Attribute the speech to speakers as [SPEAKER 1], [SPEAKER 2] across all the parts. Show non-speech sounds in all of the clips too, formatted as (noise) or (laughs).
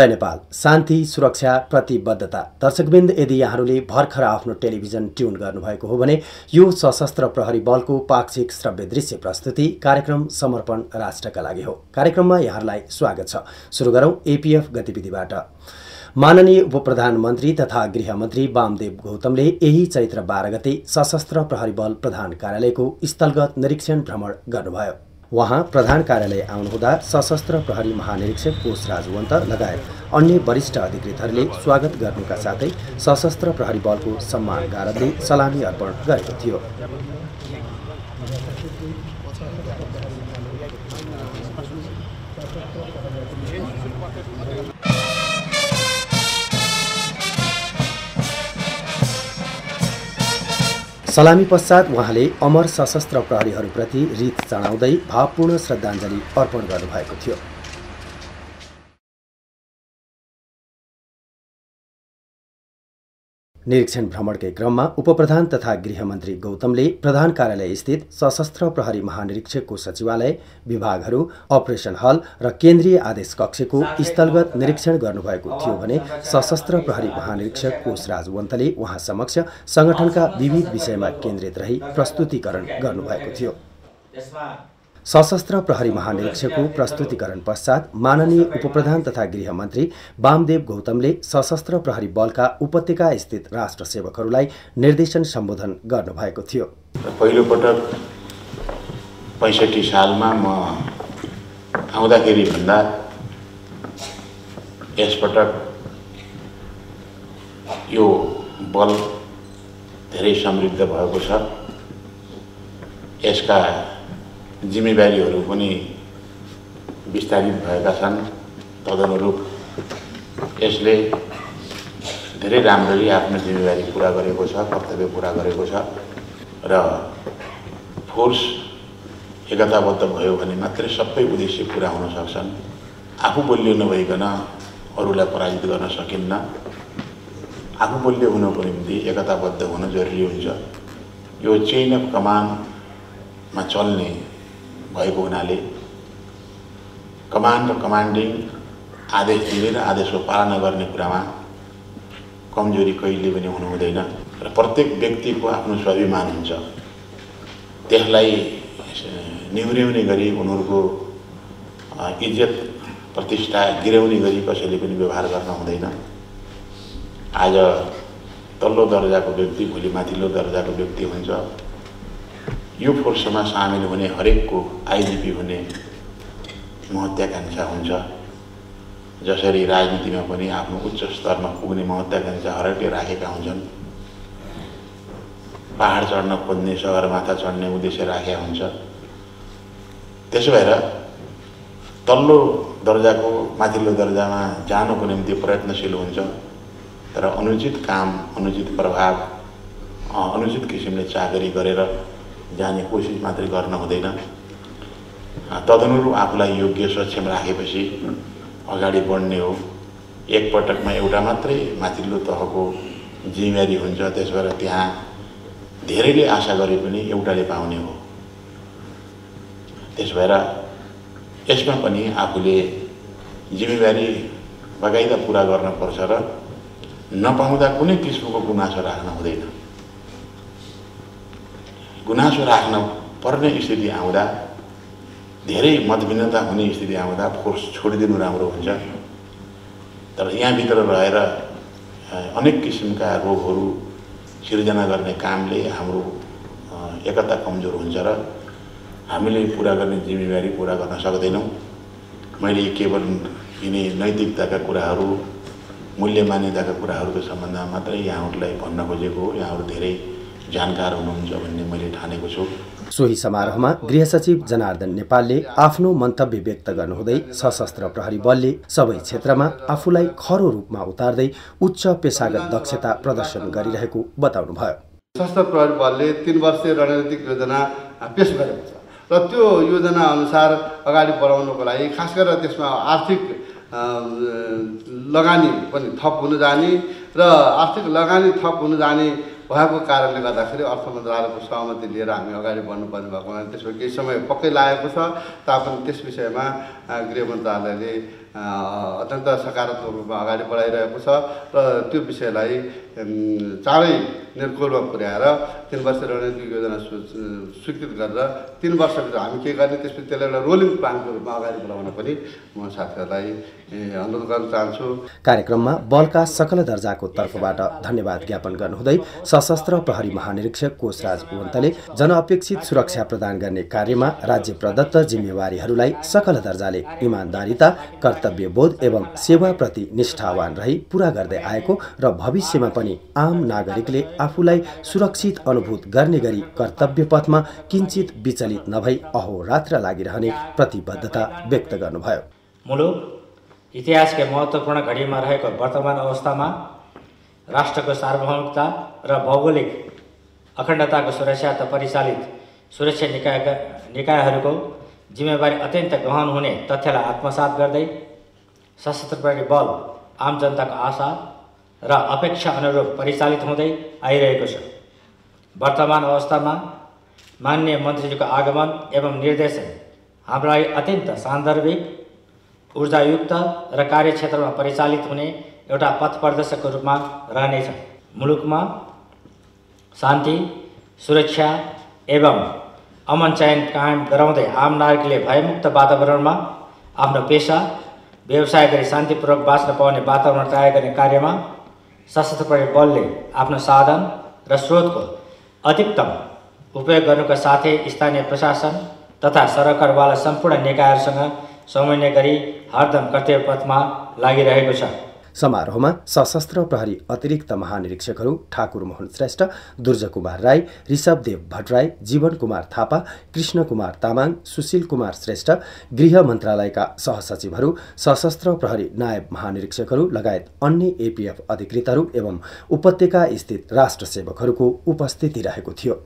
[SPEAKER 1] जय नेपाल। शान्ति सुरक्षा प्रतिबद्धता। दर्शकबिन्द यदि यहाँहरूले भर्खर आफ्नो टेलिभिजन ट्युन गर्नुभएको हो भने यो सशस्त्र प्रहरी बलको पाक्षिक श्रव्य दृश्य प्रस्तुति कार्यक्रम समर्पण राष्ट्रका लागि हो। कार्यक्रममा यहाँहरूलाई स्वागत छ। सुरु गरौँ एपिएफ गतिविधिबाट। माननीय उप प्रधानमन्त्री तथा गृहमन्त्री वामदेव गौतमले यही चैत्र बाह्र गते सशस्त्र प्रहरी बल प्रधान कार्यालयको स्थलगत निरीक्षण भ्रमण गर्नुभयो। उहाँ प्रधान कार्यालय आउनुहुँदा सशस्त्र प्रहरी महानिरीक्षक कोष राजवन्त लगायत अन्य वरिष्ठ अधिकृतहरूले स्वागत गर्नुका साथै सशस्त्र प्रहरी बलको सम्मान गारदले सलामी अर्पण गरेको थियो। सलामी पश्चात उहाँले अमर सशस्त्र प्रहरीहरूप्रति रित चढाउँदै भावपूर्ण श्रद्धाञ्जली अर्पण गर्नुभएको थियो। निरीक्षण भ्रमणकै क्रममा उपप्रधान तथा गृहमन्त्री गौतमले प्रधान कार्यालय स्थित सशस्त्र प्रहरी महानिरीक्षकको सचिवालय विभागहरू अपरेसन हल र केन्द्रीय आदेश कक्षको स्थलगत निरीक्षण गर्नुभएको थियो भने सशस्त्र प्रहरी महानिरीक्षक कोष राजवन्तले उहाँ समक्ष सङ्गठनका विविध विषयमा केन्द्रित रही प्रस्तुतिकरण गर्नुभएको थियो। सशस्त्र प्रहरी महानिरीक्षकको प्रस्तुतिकरण पश्चात माननीय उपप्रधान तथा गृहमन्त्री वामदेव गौतमले सशस्त्र प्रहरी बलका उपत्यका स्थित राष्ट्र सेवकहरूलाई निर्देशन सम्बोधन गर्नुभएको थियो।
[SPEAKER 2] पहिलोपटक पैँसठी सालमा म आउँदाखेरि भन्दा यसपटक यो बल धेरै समृद्ध भएको छ। यसका जिम्मेवारीहरू पनि विस्तारित भएका छन् तदनुरूप यसले धेरै राम्ररी आफ्नो जिम्मेवारी पुरा गरेको छ कर्तव्य पुरा गरेको छ र फोर्स एकताबद्ध भयो भने मात्रै सबै उद्देश्य पुरा हुन सक्छन्। आफू बलियो नभइकन अरूलाई पराजित गर्न सकिन्न। आफू बलियो हुनको निम्ति एकताबद्ध हुन जरुरी हुन्छ। यो चेन अफ कमानमा चल्ने भएको हुनाले कमान्ड र कमान्डिङ आदेश दिने र आदेशको पालना गर्ने कुरामा कमजोरी कहिले पनि हुनु हुँदैन र प्रत्येक व्यक्तिको आफ्नो स्वाभिमान हुन्छ त्यसलाई निहुर्याउने गरी उनीहरूको इज्जत प्रतिष्ठा गिराउने गरी कसैले पनि व्यवहार गर्न हुँदैन आज तल्लो दर्जाको व्यक्ति भोलि माथिल्लो दर्जाको व्यक्ति हुन्छ यो फोर्समा सामेल हुने हरेकको आइजिपी हुने महत्त्वाकाङ्क्षा हुन्छ। जसरी राजनीतिमा पनि आफ्नो उच्च स्तरमा पुग्ने महत्त्वाकाङ्क्षा हरेकले राखेका हुन्छन्। पहाड चढ्न खोज्ने सगरमाथा चढ्ने उद्देश्य राखेका हुन्छ त्यसो भएर तल्लो दर्जाको माथिल्लो दर्जामा जानुको निम्ति प्रयत्नशील हुन्छ। तर अनुचित काम अनुचित प्रभाव अनुचित किसिमले चाकरी गरेर जाने कोसिस मात्रै गर्न हुँदैन। तदनुरूप आफूलाई योग्य सक्षम राखेपछि अगाडि बढ्ने हो। एकपटकमा एउटा मात्रै माथिल्लो तहको जिम्मेवारी हुन्छ त्यस भएर त्यहाँ धेरैले आशा गरे पनि एउटाले पाउने हो। त्यस भएर यसमा पनि आफूले जिम्मेवारी बगाइदा पुरा गर्नुपर्छ र नपाउँदा कुनै किसिमको गुनासो राख्न हुँदैन। गुनासो राख्न पर्ने स्थिति आउँदा धेरै मतभिन्नता हुने स्थिति आउँदा फोर्स छोडिदिनु राम्रो हुन्छ। तर यहाँभित्र रहेर अनेक किसिमका रोगहरू सिर्जना गर्ने कामले हाम्रो एकता कमजोर हुन्छ र हामीले पुरा गर्ने जिम्मेवारी पुरा गर्न सक्दैनौँ। मैले केवल यिनी नैतिकताका कुराहरू मूल्य मान्यताका कुराहरूको सम्बन्धमा मात्रै यहाँहरूलाई भन्न खोजेको हो। यहाँहरू धेरै जानकार हुनुहुन्छ भन्ने मैले ठानेको छु।
[SPEAKER 1] सोही समारोहमा गृह सचिव जनार्दन नेपालले आफ्नो मन्तव्य व्यक्त गर्नुहुँदै सशस्त्र प्रहरी बलले सबै क्षेत्रमा आफूलाई खरो रूपमा उतार्दै उच्च पेसागत दक्षता प्रदर्शन गरिरहेको बताउनुभयो।
[SPEAKER 3] सशस्त्र प्रहरी बलले तिन वर्षीय रणनीतिक योजना पेस गरेको छ र त्यो योजना अनुसार अगाडि बढाउनको लागि खास गरेर त्यसमा आर्थिक लगानी पनि थप हुन जाने र आर्थिक लगानी थप हुन जाने भएको कारणले गर्दाखेरि अर्थ मन्त्रालयको सहमति लिएर हामी अगाडि बढ्नुपर्ने भएको हुनाले त्यसमा केही समय पक्कै लागेको छ तापनि त्यस विषयमा गृह मन्त्रालयले अत्यन्त सकारात्मक रूपमा अगाडि बढाइरहेको छ र त्यो विषयलाई चाँडै निर्कुलमा पुर्याएर तिन वर्ष रणनीतिक योजना स्वी- स्वीकृत गरेर तिन वर्षभित्र हामी के गर्ने त्यसपछि त्यसलाई एउटा रोलिङ प्लानको रूपमा अगाडि बढाउन पनि म साथीहरूलाई अनुरोध गर्न चाहन्छु।
[SPEAKER 1] कार्यक्रममा बलका सकल दर्जाको तर्फबाट धन्यवाद ज्ञापन गर्नुहुँदै सशस्त्र प्रहरी महानिरीक्षक कोषराज उवन्तले जनअपेक्षित सुरक्षा प्रदान गर्ने कार्यमा राज्य प्रदत्त जिम्मेवारीहरूलाई सकल दर्जाले इमान्दारिता कर्तव्यबोध एवं सेवाप्रति निष्ठावान रही पूरा गर्दै आएको र भविष्यमा पनि आम नागरिकले आफूलाई सुरक्षित अनुभूत गर्ने गरी कर्तव्य पथमा किञ्चित विचलित नभई अहोरात्र लागिरहने प्रतिबद्धता व्यक्त गर्नुभयो।
[SPEAKER 4] मुलुक इतिहासकै महत्त्वपूर्ण घडीमा रहेको वर्तमान अवस्थामा राष्ट्रको सार्वभौमिकता र भौगोलिक अखण्डताको सुरक्षा परिचालित सुरक्षा निकायका निकायहरूको जिम्मेवारी अत्यन्त गहन हुने तथ्यलाई आत्मसात गर्दै सशस्त्र प्रहरी बल आम जनताको आशा र अपेक्षा अनुरूप परिचालित हुँदै आइरहेको छ। वर्तमान अवस्थामा मान्य मन्त्रीजीको आगमन एवं निर्देशन हाम्रो लागि अत्यन्त सान्दर्भिक ऊर्जायुक्त र कार्यक्षेत्रमा परिचालित हुने एउटा पथ प्रदर्शकको रूपमा रहनेछ। मुलुकमा शान्ति सुरक्षा एवं अमन चयन कायम गराउँदै आम नागरिकले भयमुक्त वातावरणमा आफ्नो पेसा व्यवसाय गरी शान्तिपूर्वक बाँच्न पाउने वातावरण तयार गर्ने कार्यमा सशस्त्र प्रहरी बलले आफ्नो साधन र स्रोतको अधिकतम उपयोग गर्नुका साथै स्थानीय प्रशासन तथा सरकारवाला सम्पूर्ण निकायहरूसँग समन्वय गरी हरदम कर्तव्य पथमा लागिरहेको छ।
[SPEAKER 1] समारोहमा सशस्त्र प्रहरी अतिरिक्त महानिरीक्षकहरू ठाकुर मोहन श्रेष्ठ दुर्ज कुमार राई ऋषभदेव भट्टराई जीवन कुमार थापा कृष्ण कुमार तामाङ सुशील कुमार श्रेष्ठ गृह मन्त्रालयका सहसचिवहरू सशस्त्र प्रहरी नायब महानिरीक्षकहरू लगायत अन्य एपिएफ अधिकृतहरू एवं उपत्यका स्थित राष्ट्र सेवकहरूको उपस्थिति रहेको थियो।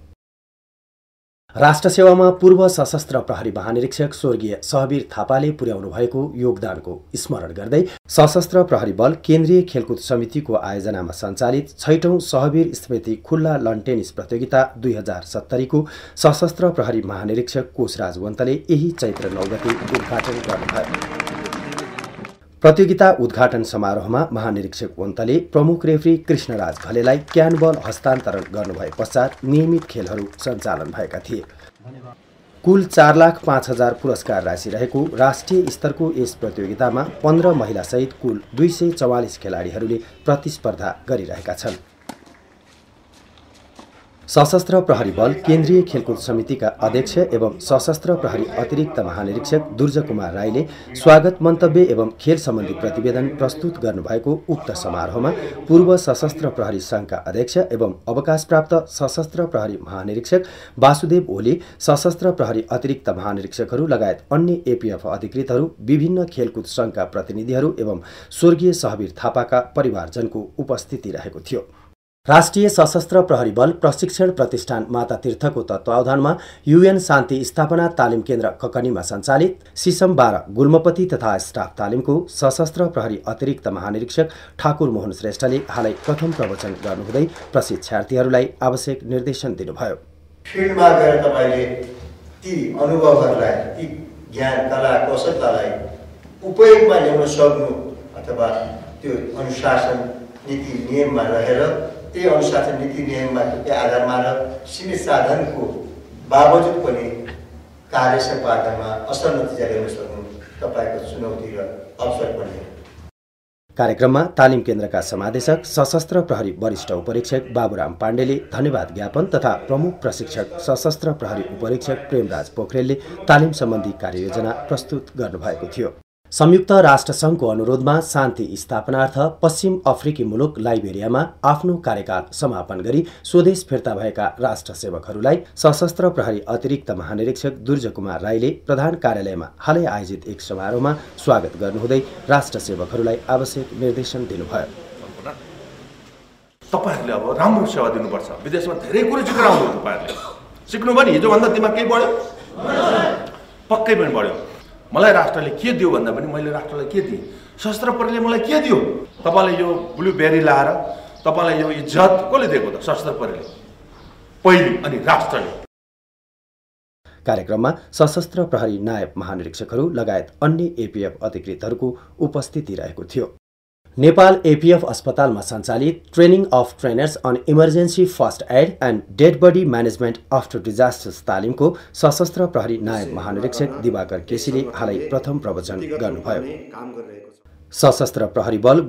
[SPEAKER 1] राष्ट्र सेवामा पूर्व सशस्त्र प्रहरी महानिरीक्षक स्वर्गीय सहवीर थापाले पुर्याउनु भएको योगदानको स्मरण गर्दै सशस्त्र प्रहरी बल केन्द्रीय खेलकुद समितिको आयोजनामा सञ्चालित छैटौं सहवीर स्मृति खुल्ला लन टेनिस प्रतियोगिता दुई हजार सत्तरीको सशस्त्र प्रहरी महानिरीक्षक कोषराज वन्तले यही चैत्र नौ गते उद्घाटन गर्नुभयो। प्रतियोगिता उद्घाटन समारोहमा महानिरीक्षक वन्तले प्रमुख रेफ्री कृष्णराज घलेलाई क्यान बल हस्तान्तरण गर्नुभए पश्चात नियमित खेलहरू सञ्चालन भएका थिए। कुल चार लाख पाँच हजार पुरस्कार राशि रहेको राष्ट्रिय स्तरको यस प्रतियोगितामा पन्ध्र महिलासहित कुल दुई सय चौवालिस खेलाडीहरूले प्रतिस्पर्धा गरिरहेका छन्। सशस्त्र प्रहरी बल केन्द्रीय खेलकुद समितिका अध्यक्ष एवं सशस्त्र प्रहरी अतिरिक्त महानिरीक्षक दुर्ज कुमार राईले स्वागत मन्तव्य एवं खेल सम्बन्धी प्रतिवेदन प्रस्तुत गर्नुभएको उक्त समारोहमा पूर्व सशस्त्र प्रहरी सङ्घका अध्यक्ष एवं अवकाशप्राप्त सशस्त्र प्रहरी महानिरीक्षक वासुदेव ओली सशस्त्र प्रहरी अतिरिक्त महानिरीक्षकहरू लगायत अन्य एपिएफ अधिकृतहरू विभिन्न खेलकुद सङ्घका प्रतिनिधिहरू एवं स्वर्गीय सहवीर थापाका परिवारजनको उपस्थिति रहेको थियो। राष्ट्रिय सशस्त्र प्रहरी बल प्रशिक्षण प्रतिष्ठान माता तीर्थको तत्वावधानमा युएन शान्ति स्थापना तालिम केन्द्र ककनीमा सञ्चालित सिसम बाह्र गुल्मपति तथा स्टाफ तालिमको सशस्त्र प्रहरी अतिरिक्त महानिरीक्षक ठाकुर मोहन श्रेष्ठले हालै प्रथम प्रवचन गर्नुहुँदै प्रशिक्षार्थीहरूलाई आवश्यक निर्देशन दिनुभयो।
[SPEAKER 5] फिल्डमा गएर तपाईँले ती अनुभवहरूलाई ती ज्ञान कला कौशलतालाई उपयोगमा ल्याउन सक्नु अथवा त्यो अनुशासन नीति नियममा रहेर त्यही अनुशासन नीति नियममा त्यो आधारमा र सीमित साधनको बावजुद पनि कार्य सम्पादनमा असल नतिजा ल्याउन सक्नु। तपाईँको चुनौती र अवसर पनि
[SPEAKER 1] कार्यक्रममा तालिम केन्द्रका समादेशक सशस्त्र प्रहरी वरिष्ठ उपरीक्षक बाबुराम पाण्डेले धन्यवाद ज्ञापन तथा प्रमुख प्रशिक्षक सशस्त्र प्रहरी उपरीक्षक प्रेमराज पोखरेलले तालिम सम्बन्धी कार्ययोजना प्रस्तुत गर्नुभएको थियो। संयुक्त राष्ट्रसङ्घको अनुरोधमा शान्ति स्थापनार्थ पश्चिम अफ्रिकी मुलुक लाइबेरियामा आफ्नो कार्यकाल समापन गरी स्वदेश फिर्ता भएका राष्ट्र सेवकहरूलाई सशस्त्र प्रहरी अतिरिक्त महानिरीक्षक दुर्ज कुमार राईले प्रधान कार्यालयमा हालै आयोजित एक समारोहमा स्वागत गर्नुहुँदै राष्ट्र सेवकहरूलाई आवश्यक निर्देशन दिनुभयो।
[SPEAKER 6] तपाईँहरूले अब राम्रो सेवा दिनुपर्छ। विदेशमा धेरै कुरो तपाईँहरूले। सिक्नुभयो नि हिजोभन्दा दिमाग केही बढ्यो? पक्कै पनि बढ्यो। मलाई राष्ट्रले के दियो भन्दा पनि मैले राष्ट्रलाई के दिएँ? शस्त्र प्रहरीले मलाई के दियो? तपाईँलाई यो ब्लुबेरी लाएर तपाईँलाई यो इज्जत कसले दिएको त? शस्त्र प्रहरीले पहिले अनि राष्ट्रले।
[SPEAKER 1] कार्यक्रममा सशस्त्र प्रहरी नायब महानिरीक्षकहरू लगायत अन्य एपिएफ अधिकृतहरूको उपस्थिति रहेको थियो। नेपाल एपिएफ अस्पतालमा सञ्चालित training of trainers on emergency first aid and dead body management after disasters तालिमको सशस्त्र प्रहरी नायब महानिरीक्षक दिवाकर केसीले हालै प्रथम प्रवचन गर्नुभयो। सशस्त्र प्रहरी बल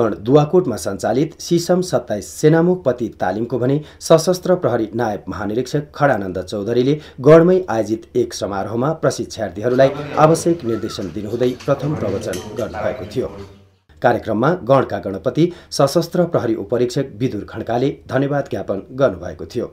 [SPEAKER 1] गण दुवाकोटमा सञ्चालित सिसम सत्ताइस सेनामुखपति तालिमको भने सशस्त्र प्रहरी नायब महानिरीक्षक खडानन्द चौधरीले गढमै आयोजित एक समारोहमा प्रशिक्षार्थीहरूलाई आवश्यक निर्देशन दिनुहुँदै प्रथम प्रवचन गर्नुभएको थियो। कार्यक्रममा गणका गणपति सशस्त्र प्रहरी उपरीक्षक विदुर खड्काले धन्यवाद ज्ञापन गर्नुभएको थियो।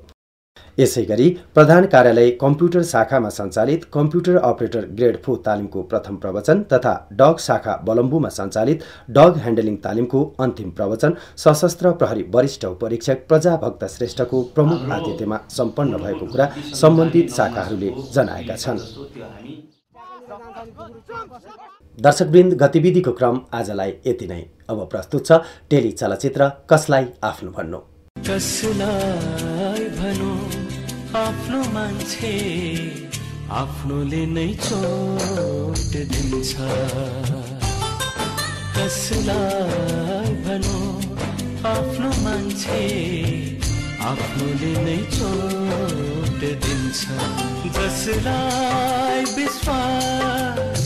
[SPEAKER 1] यसै गरी प्रधान कार्यालय कम्प्युटर शाखामा सञ्चालित कम्प्युटर अपरेटर ग्रेड फोर तालिमको प्रथम प्रवचन तथा डग शाखा बलम्बुमा सञ्चालित डग ह्यान्डलिङ तालिमको अन्तिम प्रवचन सशस्त्र प्रहरी वरिष्ठ उपरीक्षक प्रजाभक्त श्रेष्ठको प्रमुख आतिथ्यमा सम्पन्न भएको कुरा सम्बन्धित शाखाहरूले जनाएका छन्। दर्शकवृन्द गतिविधिको क्रम आजलाई यति नै। अब प्रस्तुत छ टेली चलचित्र कसलाई आफ्नो भन्नु?
[SPEAKER 7] कसलाई भनौँ? आफ्नो मान्छे आफ्नोले नै चोट दिन्छ। कसलाई भनौँ? आफ्नो मान्छे आफ्नोले नै चोट दिन्छ। जसलाई विश्वास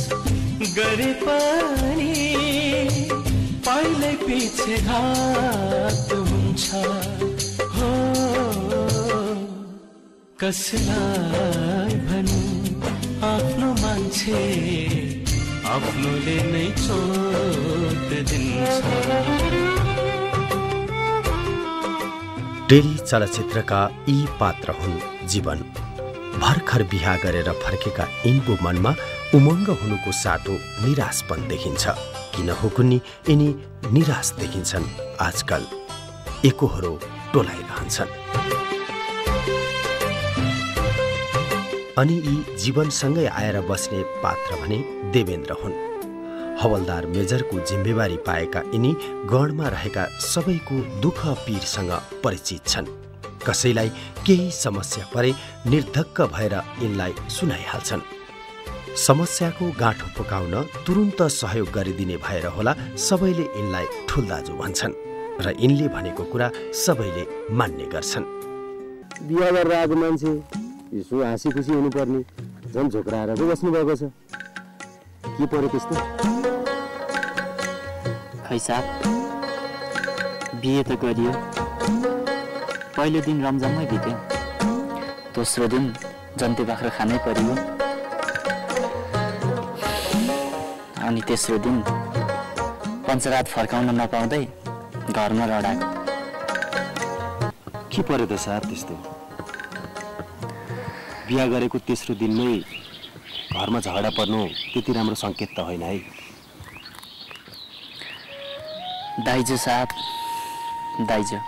[SPEAKER 7] गरे पनि पहिल्यै पछि घात हुन्छ। हो कसलाई भनौँ? आफ्नो मान्छे आफ्नोले नै चोट दिन्छ।
[SPEAKER 1] डेली चलचित्रका यी पात्र हुन् जीवन। भर्खर बिहा गरेर फर्केका यिनको मनमा उमङ्ग हुनुको साटो निराशपन देखिन्छ। किन हो कुन्नी यिनी निराश देखिन्छन् आजकल। एकोहोरो टोलाइरहन्छन्। अनि यी जीवनसँगै आएर बस्ने पात्र भने देवेन्द्र हुन्। हवलदार मेजरको जिम्मेवारी पाएका यिनी गणमा रहेका सबैको दुःख पीरसँग परिचित छन्। कसैलाई केही समस्या परे निर्धक्क भएर यिनलाई सुनाइहाल्छन्। समस्याको गाँठो फुकाउन तुरुन्त सहयोग गरिदिने भएर होला सबैले यिनलाई ठुल दाजु भन्छन् र यिनले भनेको कुरा सबैले मान्ने गर्छन्।
[SPEAKER 8] बिहा गरेर आएको मान्छे यसो हाँसी खुसी हुनुपर्ने झन् झोक्राएर पो बस्नुभएको छ। के पऱ्यो त्यस्तो?
[SPEAKER 9] खै साहब बिहे त गरियो। पहिलो दिन रमजानमै बित्यो। दोस्रो दिन जन्ती बाख्रा खानै परियो। अनि तेस्रो दिन पञ्चरात फर्काउन नपाउँदै घरमा रडाएको
[SPEAKER 8] के पऱ्यो त साहब त्यस्तो? बिहा गरेको तेस्रो दिनमै घरमा झगडा पर्नु त्यति राम्रो सङ्केत त होइन है।
[SPEAKER 9] दाइजो साहब दाइजो।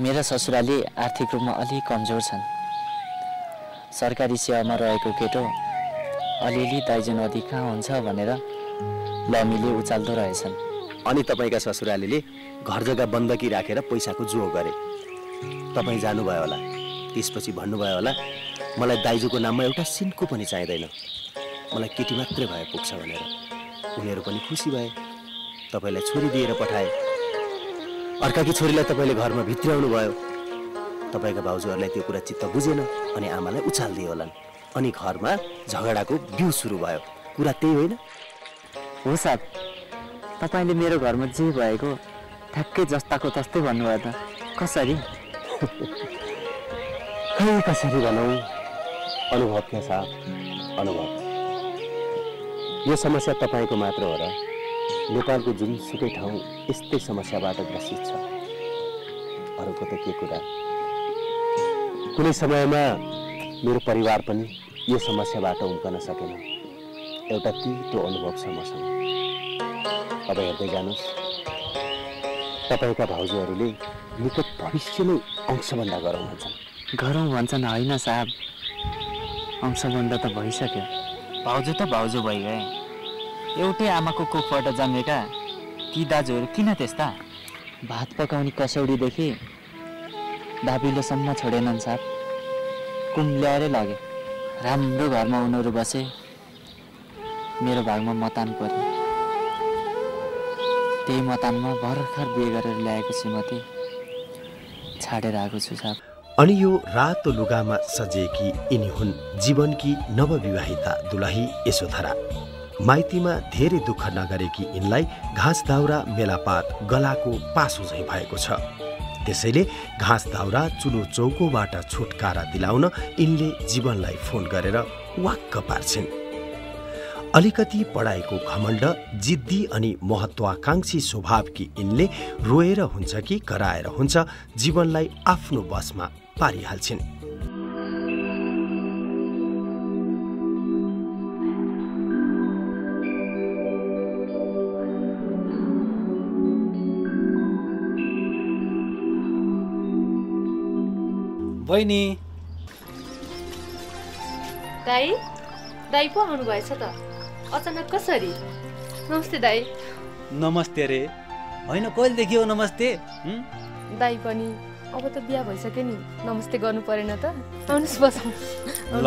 [SPEAKER 9] मेरा ससुराली आर्थिक रूपमा अलि कमजोर छन्। सरकारी सेवामा रहेको केटो अलिअलि दाइजो नदी कहाँ हुन्छ भनेर लमीले उचाल्दो रहेछन्।
[SPEAKER 8] अनि तपाईँका ससुरालीले घर जग्गा बन्दकी राखेर पैसाको जो गरे। तपाईँ जानुभयो होला। त्यसपछि भन्नुभयो होला मलाई दाइजोको नाममा एउटा सिनको पनि चाहिँदैन। मलाई केटी मात्रै भए पुग्छ भनेर। उनीहरू पनि खुसी भए। तपाईँलाई छोरी दिएर पठाए। अर्काकी छोरीलाई तपाईँले घरमा भित्र्याउनु भयो। तपाईँका भाउजूहरूलाई त्यो कुरा चित्त बुझेन अनि आमालाई उचालिदियो होलान् अनि घरमा झगडाको बिउ सुरु भयो। कुरा त्यही होइन।
[SPEAKER 9] हो साहब तपाईँले मेरो घरमा जे भएको ठ्याक्कै जस्ताको तस्तै भन्नुभयो त। कसरी? (laughs)
[SPEAKER 8] खै कसरी भनौँ? अनुभव क्या साहब? अनुभव। यो समस्या तपाईँको मात्र हो र नेपालको जुनसुकै ठाउँ यस्तै समस्याबाट ग्रसित छ। अरूको त के कुरा? कुनै समयमा मेरो परिवार पनि यो समस्याबाट उम्कन सकेन। एउटा तितो अनुभव छ मसँग। अब हेर्दै जानुहोस्। तपाईँका भाउजूहरूले निकट भविष्य नै अंशभन्दा गरौँ भन्छन्
[SPEAKER 9] गरौँ भन्छन् होइन साहब। अंशबन्ध त भइसक्यो। भाउजू त भाउजू भइगए। एउटै आमाको कोखबाट जन्मेका ती दाजुहरू किन त्यस्ता? भात पकाउने कसौडीदेखि भाबिलोसम्म छोडेनन् साहब। कुम ल्याएरै लगे। राम्रो घरमा उनीहरू बसे। मेरो भागमा मतान परे। त्यही मतानमा भर्खर बिहे गरेर ल्याएको श्रीमती छाडेर आएको छु साहब।
[SPEAKER 1] अनि यो रातो लुगामा सजिएकी यिनी हुन् जीवनकी नवविवाहिता दुलही यशोधरा। माइतीमा धेरै दुःख नगरेकी यिनलाई घाँस दाउरा मेलापात गलाको पासो झैँ भएको छ। त्यसैले घाँस दाउरा चुलो चौकोबाट छुटकारा दिलाउन यिनले जीवनलाई फोन गरेर वाक्क पार्छिन्। अलिकति पढाइको घमण्ड जिद्दी अनि महत्वाकांक्षी स्वभावकी यिनले रोएर हुन्छ कि कराएर हुन्छ जीवनलाई आफ्नो बसमा पारिहाल्छिन्।
[SPEAKER 10] बहिनी
[SPEAKER 11] दाई दाई पो आउनुभएछ त। अचानक कसरी? नमस्ते दाई।
[SPEAKER 10] नमस्ते रे। होइन कहिलेदेखि हो नमस्ते?
[SPEAKER 11] दाई पनि अब त बिहा भइसक्यो नि। नमस्ते गर्नु परेन त। आउनुहोस् बसौँ
[SPEAKER 10] ल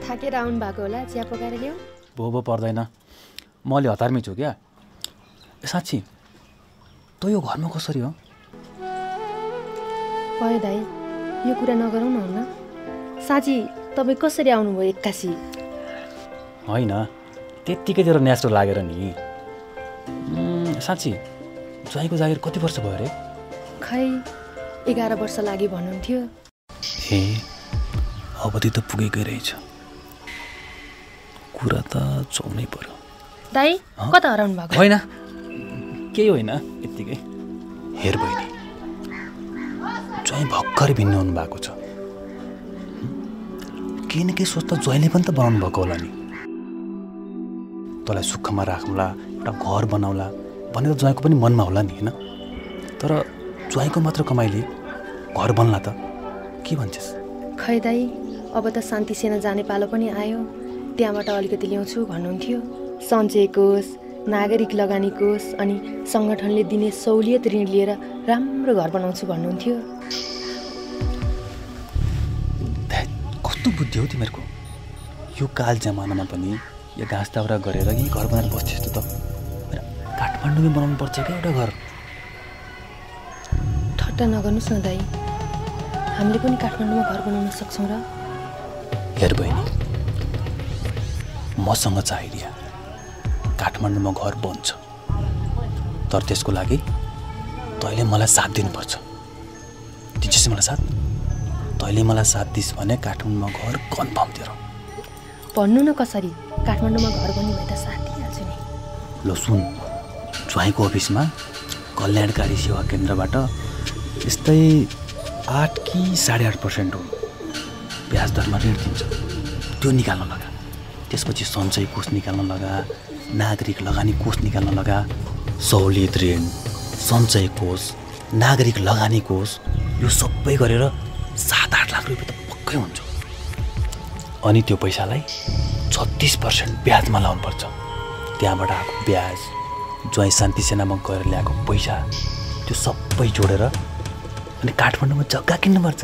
[SPEAKER 11] थाकेर आउनु भएको होला चिया पकाएर ल्याऊ।
[SPEAKER 10] भो भो पर्दैन। म अलि हतारमै छु क्या। ए, साँच्ची? तँ यो घरमा कसरी हो
[SPEAKER 11] भयो दाई यो कुरा नगरौँ न हुन्न साँची तपाईँ कसरी आउनुभयो एक्कासी
[SPEAKER 10] होइन त्यत्तिकै तेरो नेचुरल लागेर नि साँच्ची ज्वाइँको जागिर कति वर्ष भयो अरे
[SPEAKER 11] खै एघार वर्ष लागि भन्नुहुन्थ्यो
[SPEAKER 10] ए अवधि त पुगेकै रहेछ कुरा त चौनै पर्यो
[SPEAKER 11] दाई? कता हराउनु भएको
[SPEAKER 10] होइन केही होइन यत्तिकै। हेर बहिनी ज्वाइँ भर्खर भिन्न हुनु भएको छ। केही न केही सोच त ज्वाइँले पनि त बनाउनु भएको होला नि। तँलाई सुखमा राखौँला एउटा घर बनाउला भनेर ज्वाइँको पनि मनमा होला नि होइन? तर ज्वाइँको मात्र कमाइले घर बन्ला त। के भन्छस्?
[SPEAKER 11] खै दाई अब त शान्ति सेना जाने पालो पनि आयो। त्यहाँबाट अलिकति ल्याउँछु भन्नुहुन्थ्यो। सञ्चय कोष नागरिक लगानी कोष अनि सङ्गठनले दिने सहुलियत ऋण लिएर राम्रो घर बनाउँछु भन्नुहुन्थ्यो।
[SPEAKER 10] कस्तो बुद्धि हो तिमीहरूको? यो काल जमानामा पनि यो घाँस दाउरा गरेर यहीँ घर बनाएर बस्थ्यस् त। काठमाडौँमै बनाउनु पर्छ क्या एउटा घर।
[SPEAKER 11] ठट्टा नगर्नुहोस् न दाई। हामीले पनि काठमाडौँमा घर बनाउन सक्छौँ र।
[SPEAKER 10] हेर बहिनी मसँग छ आइडिया। काठमाडौँमा घर बन्छ। तर त्यसको लागि तैँले मलाई साथ दिनुपर्छ। दिन्छस् मलाई साथ? तैँले मलाई साथ दिस् भने काठमाडौँमा घर कन्फर्म तेरो।
[SPEAKER 11] भन्नु न कसरी? काठमाडौँमा घर बन्ने भए त साथ दिइहाल्छु नि।
[SPEAKER 10] ल सुन ज्वाइँको अफिसमा कल्याणकारी सेवा केन्द्रबाट यस्तै आठ कि साढे आठ पर्सेन्ट हो ब्याज दरमा ऋण दिन्छ। त्यो निकाल्न लगा। त्यसपछि सञ्चय कोष निकाल्न लगा। नागरिक लगानी कोष निकाल्न लगा। सहुलियत ऋण सञ्चय कोष नागरिक लगानी कोष यो सबै गरेर सात आठ लाख रुपियाँ त पक्कै हुन्छ। अनि त्यो पैसालाई छत्तिस पर्सेन्ट ब्याजमा लाउनुपर्छ। त्यहाँबाट आएको ब्याज ज्वाइँ शान्ति सेनामा गएर ल्याएको पैसा त्यो सबै जोडेर अनि काठमाडौँमा जग्गा किन्नुपर्छ।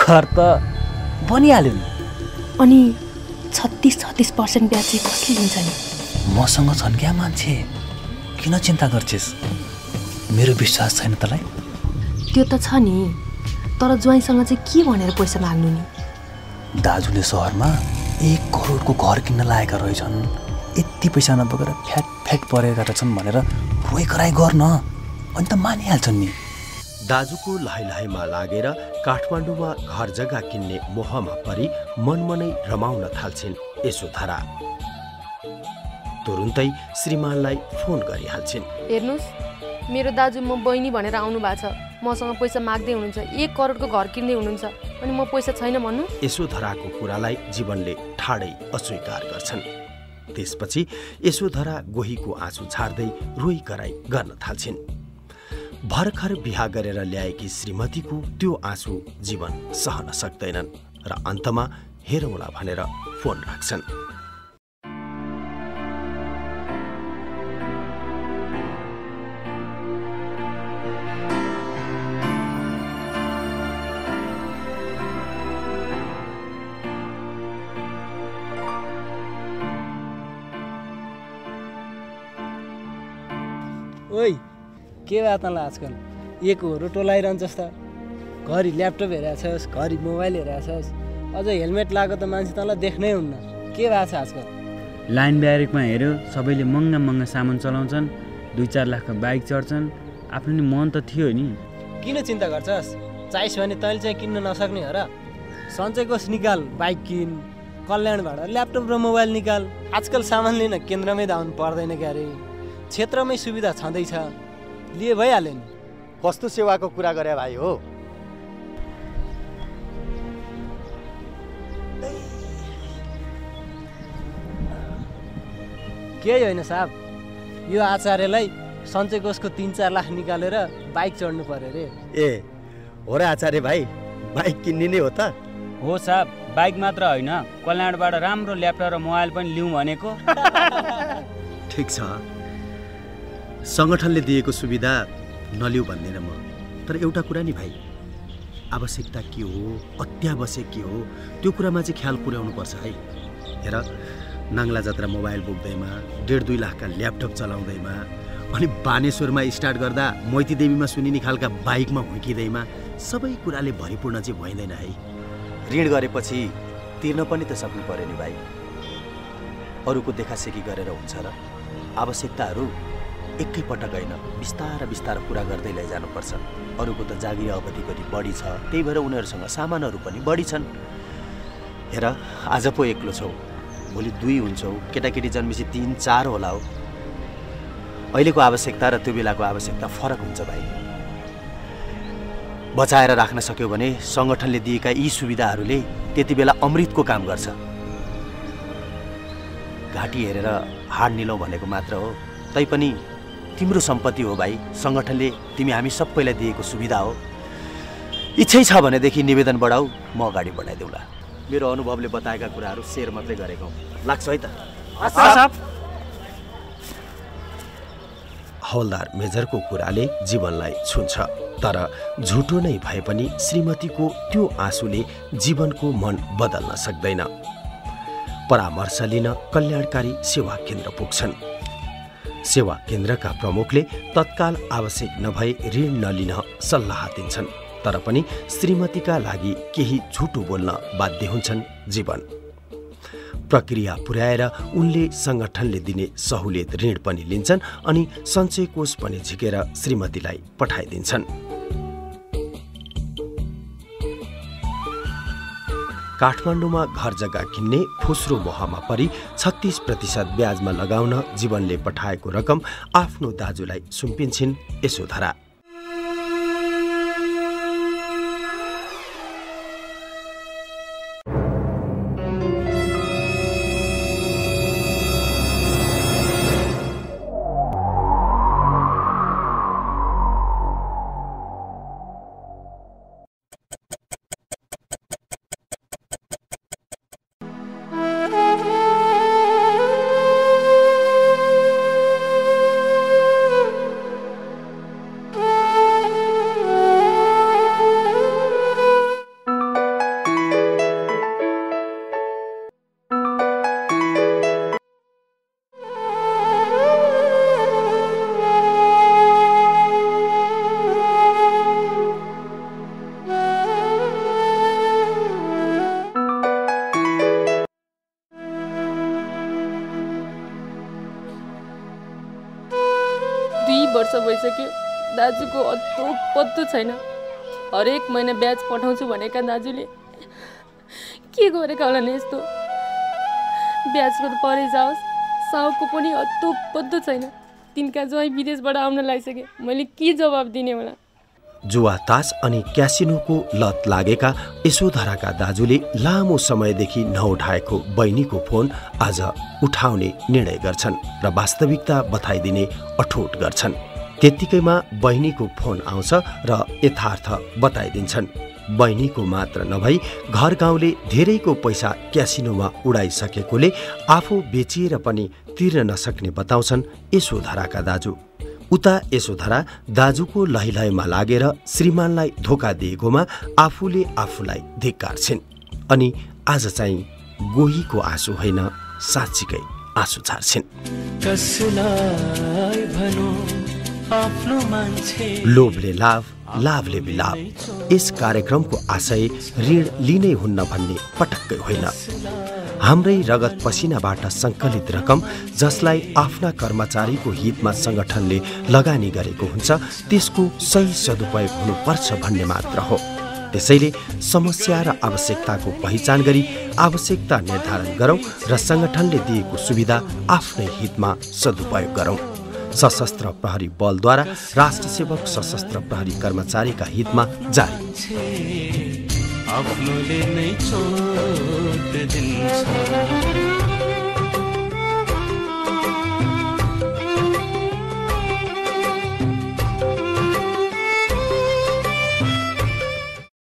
[SPEAKER 10] घर त बनिहाल्यो नि।
[SPEAKER 11] अनि छत्तिस छत्तिस पर्सेन्ट ब्याज चाहिँ कसले दिन्छ नि?
[SPEAKER 10] मसँग छन् क्या मान्छे? किन चिन्ता गर्छिस्? मेरो विश्वास छैन तँलाई?
[SPEAKER 11] त्यो त छ नि। तर ज्वाइँसँग चाहिँ के भनेर पैसा माग्नु नि?
[SPEAKER 10] दाजुले सहरमा एक करोडको घर किन्न लागेका रहेछन्। यति पैसा नबोकेर फ्याट फ्याट परेका रहेछन् भनेर रोइ कराइ गर्न। अनि त मानिहाल्छन् नि।
[SPEAKER 1] दाजुको लहैलहैमा लागेर काठमाडौँमा घर जग्गा किन्ने मोहमा परि मनमनै रमाउन थाल्छिन् यशोधरा तुरुन्तै श्रीमानलाई फोन गरिहाल्छिन्।
[SPEAKER 11] हेर्नुहोस् मेरो दाजु म बहिनी भनेर आउनु भएको छ। मसँग पैसा माग्दै हुनुहुन्छ एक करोडको घर किन्दै हुनुहुन्छ अनि म पैसा छैन भन्नु?
[SPEAKER 1] यशोधराको कुरालाई जीवनले ठाडै अस्वीकार गर्छन्। त्यसपछि यशोधरा गोहीको आँसु झार्दै रोइ कराई गर्न थाल्छिन्। भर्खर बिहा गरेर ल्याएकी श्रीमतीको त्यो आँसु जीवन सहन सक्दैनन् र अन्तमा हेरौँला भनेर फोन राख्छन्।
[SPEAKER 12] के भयो तँलाई आजकल एक होरो टोलाइरहन्छस् त घरि ल्यापटप हेरेछस् घरि मोबाइल हेरेछस् अझ हेलमेट लगाएको त मान्छे तँलाई देख्नै हुन्न। के भएको छ आजकल?
[SPEAKER 13] लाइन ब्यारेकमा हेऱ्यो सबैले महँगा महँगा सामान चलाउँछन् दुई चार लाखको बाइक चढ्छन्। आफ्नो नि मन त थियो नि।
[SPEAKER 12] किन चिन्ता गर्छस्? चाहिस् भने तैँले चाहिँ किन्न नसक्ने हो र। सञ्चय कोष निकाल बाइक किन। कल्याणबाट ल्यापटप र मोबाइल निकाल। आजकल सामान लिन केन्द्रमै धाउनु पर्दैन क्यारे। क्षेत्रमै सुविधा छँदैछ। लिए भइहाल्यो नि
[SPEAKER 1] कस्तो सेवाको कुरा गरे भाइ हो।
[SPEAKER 12] केही होइन साहब। यो आचार्यलाई सञ्चय कोषको तिन चार लाख निकालेर बाइक चढ्नु पर्यो अरे।
[SPEAKER 1] ए हो र आचार्य भाइ बाइक किन्ने नै हो त।
[SPEAKER 13] हो साहब बाइक मात्र होइन कल्याणबाट राम्रो ल्यापटप र मोबाइल पनि लिउँ भनेको। (laughs)
[SPEAKER 1] ठिक छ। सङ्गठनले दिएको सुविधा नलिउ भन्दैन म। तर एउटा कुरा नि भाइ आवश्यकता के हो अत्यावश्यक के हो त्यो कुरामा चाहिँ ख्याल पुर्याउनु पर्छ है। हेर नाङ्ला जात्रा मोबाइल बोक्दैमा डेढ दुई लाखका ल्यापटप चलाउँदैमा अनि बानेश्वरमा स्टार्ट गर्दा मैती देवीमा सुनिने खालका बाइकमा हुर्किँदैमा सबै कुराले भरिपूर्ण चाहिँ भइँदैन है। ऋण गरेपछि तिर्न पनि त सक्नु पर्यो नि भाइ। अरूको देखासेखी गरेर हुन्छ र आवश्यकताहरू एकैपटक होइन बिस्तार बिस्तार पुरा गर्दै लैजानुपर्छ। अरूको त जागिर अवधि पनि बढी छ त्यही भएर उनीहरूसँग सामानहरू पनि बढी छन्। हेर आज पो एक्लो छौ। भोलि दुई हुन्छौ केटाकेटी जन्मेपछि तिन चार होला हो। अहिलेको आवश्यकता र त्यो बेलाको आवश्यकता फरक हुन्छ भाइ। बचाएर राख्न सक्यो भने सङ्गठनले दिएका यी सुविधाहरूले त्यति बेला अमृतको काम गर्छ। घाँटी हेरेर हाड निलौँ भनेको मात्र हो। तैपनि तिम्रो सम्पत्ति हो भाइ। सङ्गठनले तिमी हामी सबैलाई दिएको सुविधा हो। इच्छै छ भनेदेखि निवेदन बढाऊ म अगाडि बढाइदेऊला मेरो अनुभवले बताएका कुराहरू सेयर मात्रै गरेको। लाग्छ है त? हवलदार मेजरको कुराले जीवनलाई छुन्छ। तर झुटो नै भए पनि श्रीमतीको त्यो आँसुले जीवनको मन बदल्न सक्दैन। परामर्श लिन कल्याणकारी सेवा केन्द्र पुग्छन्। सेवा केन्द्रका प्रमुखले तत्काल आवश्यक नभए ऋण नलिन सल्लाह दिन्छन् तर पनि श्रीमतीका लागि केही झुटो बोल्न बाध्य हुन्छन् जीवन। प्रक्रिया पुर्याएर उनले सङ्गठनले दिने सहुलियत ऋण पनि लिन्छन् अनि सञ्चय कोष पनि झिकेर श्रीमतीलाई पठाइदिन्छन्। काठमाडौँमा घर जग्गा किन्ने फुस्रो मोहमा परि छत्तिस प्रतिशत ब्याजमा लगाउन जीवनले पठाएको रकम आफ्नो दाजुलाई सुम्पिन्छन् यशोधरा
[SPEAKER 14] दाजुको अत्तो पत्तो छैन। हरेक महिना ब्याज पठाउँछु भनेका दाजुले। के गरेका होला नि यस्तो? ब्याजको त परै जाओस्। साउको पनि अत्तो पत्तो छैन। तिनका ज्वाइँ विदेशबाट आउन लागिसके। मैले के जवाब दिने होला?
[SPEAKER 1] जुवा तास अनि क्यासिनोको लत लागेका यशोधराका दाजुले लामो समयदेखि नउठाएको बहिनीको फोन आज उठाउने निर्णय गर्छन् र वास्तविकता बताइदिने अठोट गर्छन्। त्यत्तिकैमा बहिनीको फोन आउँछ र यथार्थ बताइदिन्छन्। बहिनीको मात्र नभई घर गाउँले धेरैको पैसा क्यासिनोमा उडाइसकेकोले आफू बेचिएर पनि तिर्न नसक्ने बताउँछन् यशोधराका दाजु। उता यशोधरा दाजुको लैलयमा लागेर श्रीमानलाई धोका दिएकोमा आफूले आफूलाई धिक्कार्छिन् अनि आज चाहिँ गोहीको आँसु होइन साँच्चीकै आँसु छार्छिन् लोभले लाभ लाभले विलाभ यस कार्यक्रमको आशय ऋण लिनै हुन्न भन्ने पटक्कै होइन। हाम्रै रगत पसिनाबाट सङ्कलित रकम जसलाई आफ्ना कर्मचारीको हितमा सङ्गठनले लगानी गरेको हुन्छ त्यसको सही सदुपयोग हुनुपर्छ भन्ने मात्र हो। त्यसैले समस्या र आवश्यकताको पहिचान गरी आवश्यकता निर्धारण गरौँ र सङ्गठनले दिएको सुविधा आफ्नै हितमा सदुपयोग गरौँ। सशस्त्र प्रहरी बलद्वारा राष्ट्रसेवक सशस्त्र प्रहरी कर्मचारीका हितमा जारी।